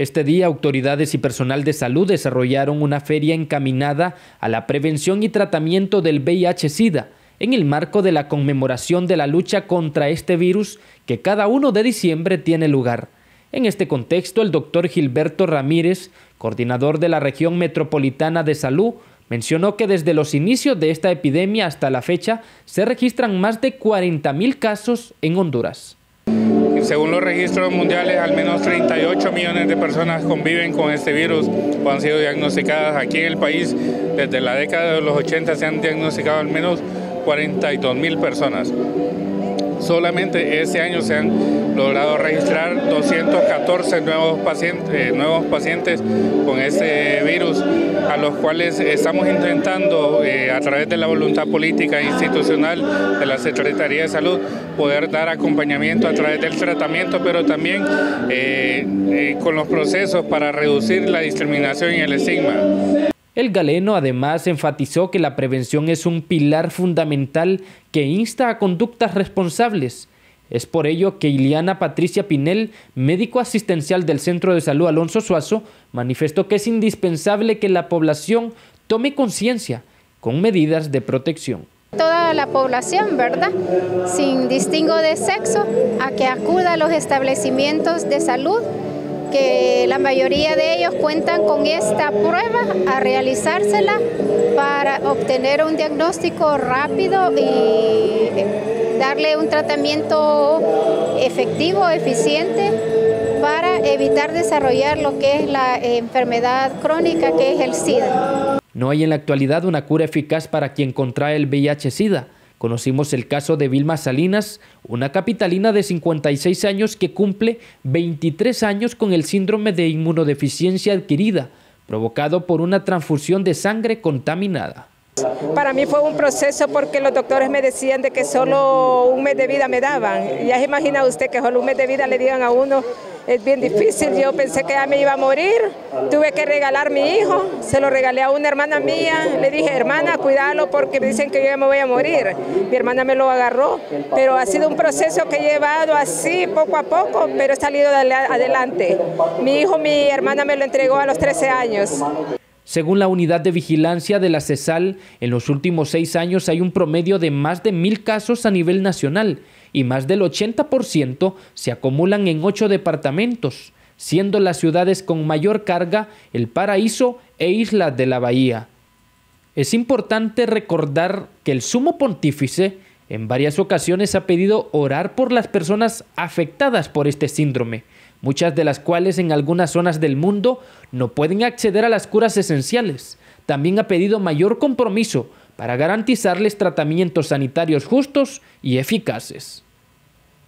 Este día, autoridades y personal de salud desarrollaron una feria encaminada a la prevención y tratamiento del VIH-Sida en el marco de la conmemoración de la lucha contra este virus que cada 1 de diciembre tiene lugar. En este contexto, el doctor Gilberto Ramírez, coordinador de la región metropolitana de salud, mencionó que desde los inicios de esta epidemia hasta la fecha se registran más de 40.000 casos en Honduras. Según los registros mundiales, al menos 38 millones de personas conviven con este virus o han sido diagnosticadas aquí en el país. Desde la década de los 80 se han diagnosticado al menos 42 mil personas. Solamente este año se han logrado registrar 214 nuevos pacientes, eh, nuevos pacientes con este virus, a los cuales estamos intentando, eh, a través de la voluntad política e institucional de la Secretaría de Salud, poder dar acompañamiento a través del tratamiento, pero también eh, con los procesos para reducir la discriminación y el estigma. El galeno además enfatizó que la prevención es un pilar fundamental que insta a conductas responsables. Es por ello que Iliana Patricia Pinel, médico asistencial del Centro de Salud Alonso Suazo, manifestó que es indispensable que la población tome conciencia con medidas de protección. Toda la población, ¿verdad? Sin distingo de sexo, a que acuda a los establecimientos de salud que la mayoría de ellos cuentan con esta prueba a realizársela para obtener un diagnóstico rápido y darle un tratamiento efectivo, eficiente para evitar desarrollar lo que es la enfermedad crónica que es el SIDA. No hay en la actualidad una cura eficaz para quien contrae el VIH-Sida. Conocimos el caso de Vilma Salinas, una capitalina de 56 años que cumple 23 años con el síndrome de inmunodeficiencia adquirida, provocado por una transfusión de sangre contaminada. Para mí fue un proceso porque los doctores me decían de que solo un mes de vida me daban. Ya se imagina usted que solo un mes de vida le digan a uno es bien difícil. Yo pensé que ya me iba a morir. Tuve que regalar mi hijo. Se lo regalé a una hermana mía. Le dije, hermana, cuídalo porque me dicen que yo ya me voy a morir. Mi hermana me lo agarró. Pero ha sido un proceso que he llevado así poco a poco, pero he salido adelante. Mi hijo, mi hermana me lo entregó a los 13 años. Según la unidad de vigilancia de la CESAL, en los últimos seis años hay un promedio de más de mil casos a nivel nacional y más del 80% se acumulan en ocho departamentos, siendo las ciudades con mayor carga El Paraíso e Islas de la Bahía. Es importante recordar que el sumo pontífice en varias ocasiones ha pedido orar por las personas afectadas por este síndrome, muchas de las cuales en algunas zonas del mundo no pueden acceder a las curas esenciales. También ha pedido mayor compromiso para garantizarles tratamientos sanitarios justos y eficaces.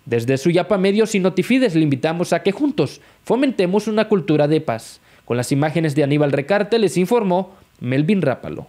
Desde Suyapa Medios y Notifides le invitamos a que juntos fomentemos una cultura de paz. Con las imágenes de Aníbal Recarte les informó Melvin Rápalo.